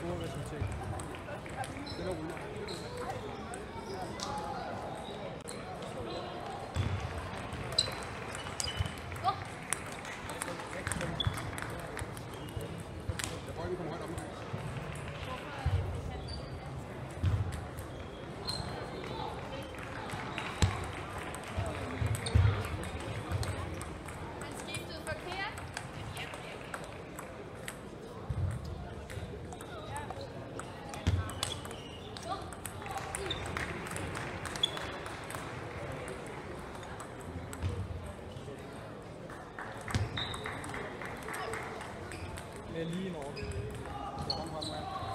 동호가 전체 내가 몰라. 没力，老累，老累。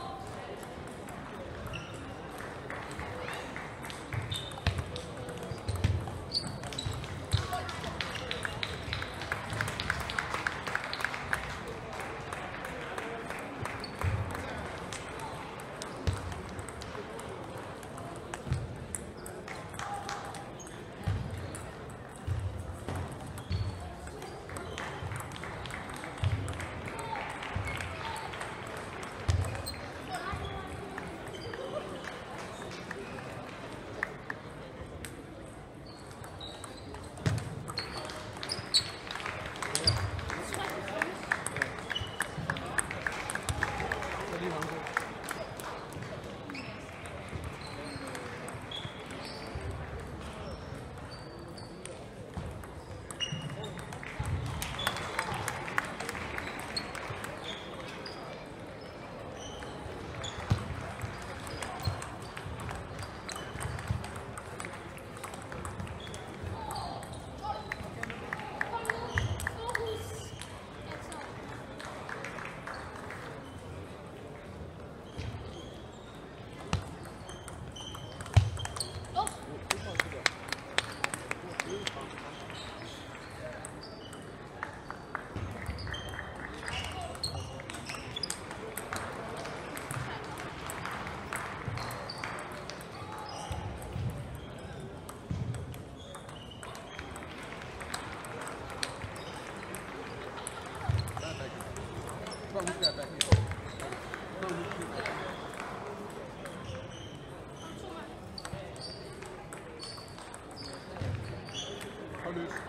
Absolut.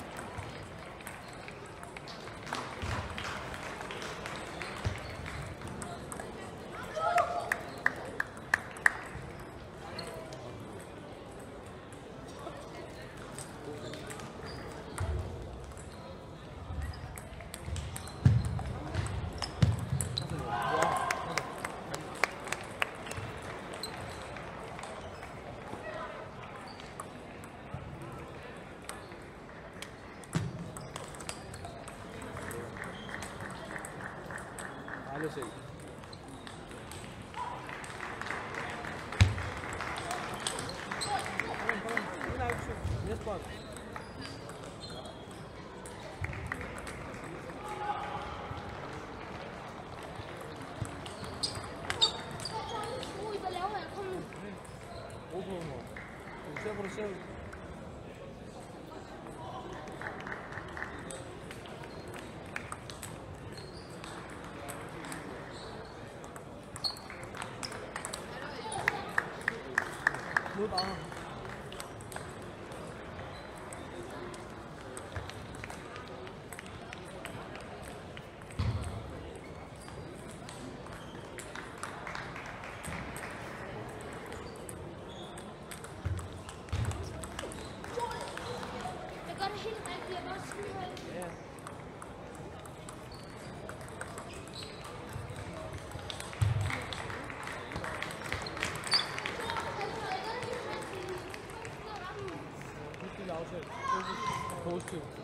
就是。Thank you. Good arm. Thank you.